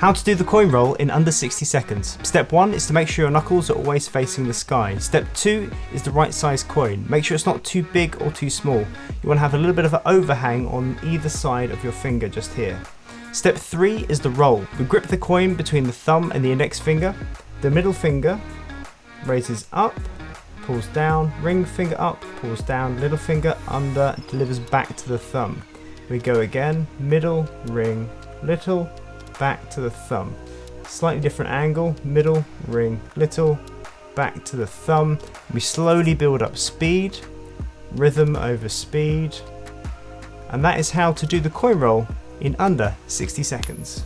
How to do the coin roll in under 60 seconds. Step 1 is to make sure your knuckles are always facing the sky. Step 2 is the right size coin. Make sure it's not too big or too small. You want to have a little bit of an overhang on either side of your finger just here. Step 3 is the roll. We grip the coin between the thumb and the index finger. The middle finger raises up, pulls down, ring finger up, pulls down, little finger under, delivers back to the thumb. We go again, middle, ring, little, back to the thumb. Slightly different angle, middle, ring, little, back to the thumb. We slowly build up speed, rhythm over speed, and that is how to do the coin roll in under 60 seconds.